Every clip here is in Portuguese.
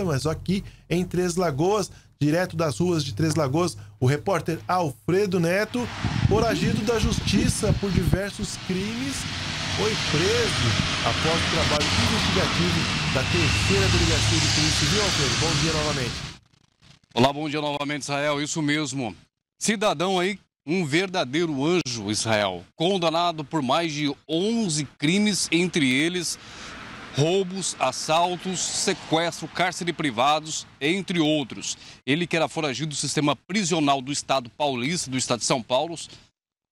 mas aqui em Três Lagoas, direto das ruas de Três Lagoas, o repórter Alfredo Neto, foragido da justiça por diversos crimes, foi preso após o trabalho investigativo da terceira delegacia de polícia civil. Alfredo, bom dia novamente. Olá, bom dia novamente, Israel. Isso mesmo. Cidadão aí, um verdadeiro anjo, Israel, condenado por mais de 11 crimes, entre eles roubos, assaltos, sequestro, cárcere privados, entre outros. Ele que era foragido do sistema prisional do Estado paulista, do Estado de São Paulo,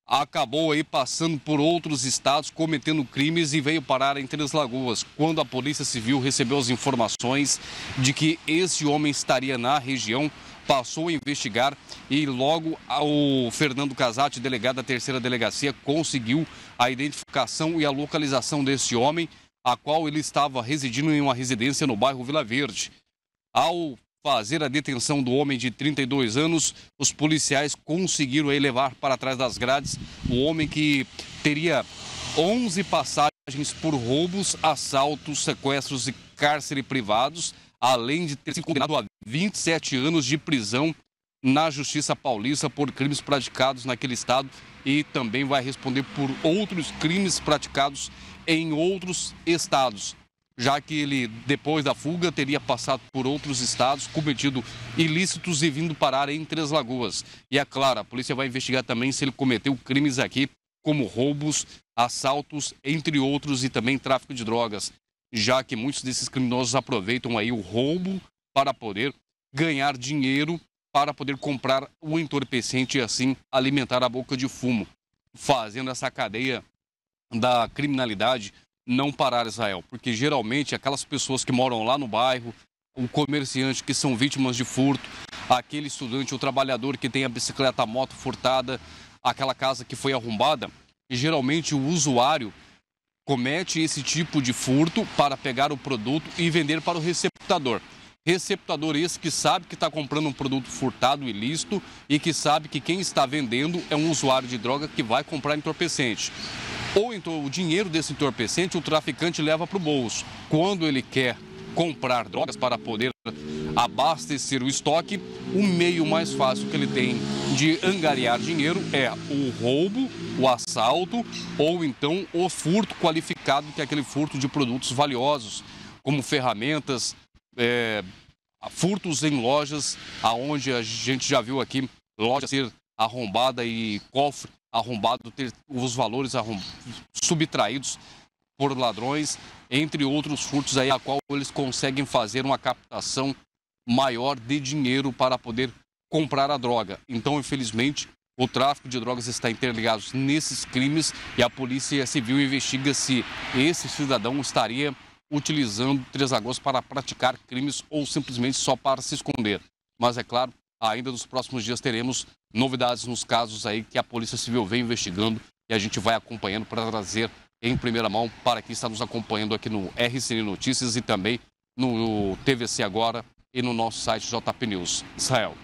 acabou aí passando por outros estados, cometendo crimes e veio parar em Três Lagoas, quando a Polícia Civil recebeu as informações de que esse homem estaria na região, passou a investigar e logo o Fernando Casati, delegado da terceira delegacia, conseguiu a identificação e a localização desse homem a qual ele estava residindo em uma residência no bairro Vila Verde. Ao fazer a detenção do homem de 32 anos, os policiais conseguiram levar para trás das grades o homem que teria 11 passagens por roubos, assaltos, sequestros e cárcere privados, além de ter sido condenado a 27 anos de prisão na Justiça Paulista por crimes praticados naquele estado e também vai responder por outros crimes praticados em outros estados, já que ele, depois da fuga, teria passado por outros estados, cometido ilícitos e vindo parar em Três Lagoas. E é claro, a polícia vai investigar também se ele cometeu crimes aqui, como roubos, assaltos, entre outros, e também tráfico de drogas, já que muitos desses criminosos aproveitam aí o roubo para poder ganhar dinheiro para poder comprar o entorpecente e assim alimentar a boca de fumo, fazendo essa cadeia da criminalidade não parar Israel, porque geralmente aquelas pessoas que moram lá no bairro, o comerciante que são vítimas de furto, aquele estudante, o trabalhador que tem a bicicleta, a moto furtada, aquela casa que foi arrombada, geralmente o usuário comete esse tipo de furto para pegar o produto e vender para o receptador. Receptador esse que sabe que está comprando um produto furtado ilícito e que sabe que quem está vendendo é um usuário de droga que vai comprar entorpecente. Ou então o dinheiro desse entorpecente o traficante leva para o bolso. Quando ele quer comprar drogas para poder abastecer o estoque, o meio mais fácil que ele tem de angariar dinheiro é o roubo, o assalto ou então o furto qualificado, que é aquele furto de produtos valiosos, como ferramentas, é, furtos em lojas, aonde a gente já viu aqui loja ser arrombada e cofre arrombado, ter os valores subtraídos por ladrões, entre outros furtos aí, a qual eles conseguem fazer uma captação maior de dinheiro para poder comprar a droga. Então, infelizmente, o tráfico de drogas está interligado nesses crimes e a Polícia Civil investiga se esse cidadão estaria utilizando Três Lagoas para praticar crimes ou simplesmente só para se esconder. Mas é claro, ainda nos próximos dias teremos novidades nos casos aí que a Polícia Civil vem investigando e a gente vai acompanhando para trazer em primeira mão para quem está nos acompanhando aqui no RCN Notícias e também no TVC Agora e no nosso site JP News. Israel.